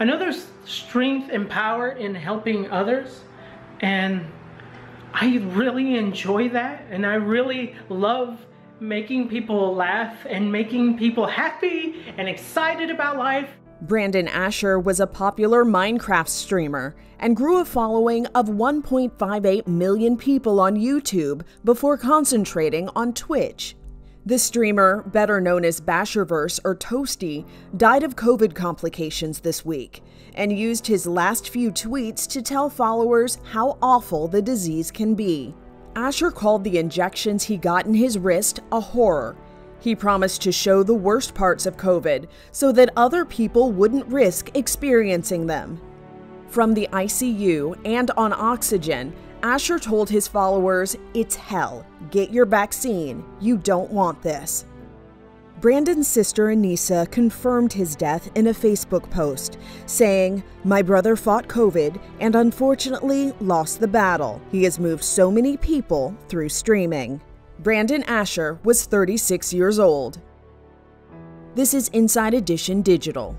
I know there's strength and power in helping others, and I really enjoy that, and I really love making people laugh and making people happy and excited about life. Brandon Ashur was a popular Minecraft streamer and grew a following of 1.58 million people on YouTube before concentrating on Twitch. The streamer, better known as Bashurverse or Toasty, died of COVID complications this week and used his last few tweets to tell followers how awful the disease can be. Ashur called the injections he got in his wrist a horror. He promised to show the worst parts of COVID so that other people wouldn't risk experiencing them. From the ICU and on oxygen, Ashur told his followers, It's hell. Get your vaccine. You don't want this. Brandon's sister Anesa confirmed his death in a Facebook post, saying, My brother fought COVID and unfortunately lost the battle. He has moved so many people through streaming. Brandon Ashur was 36 years old. This is Inside Edition Digital.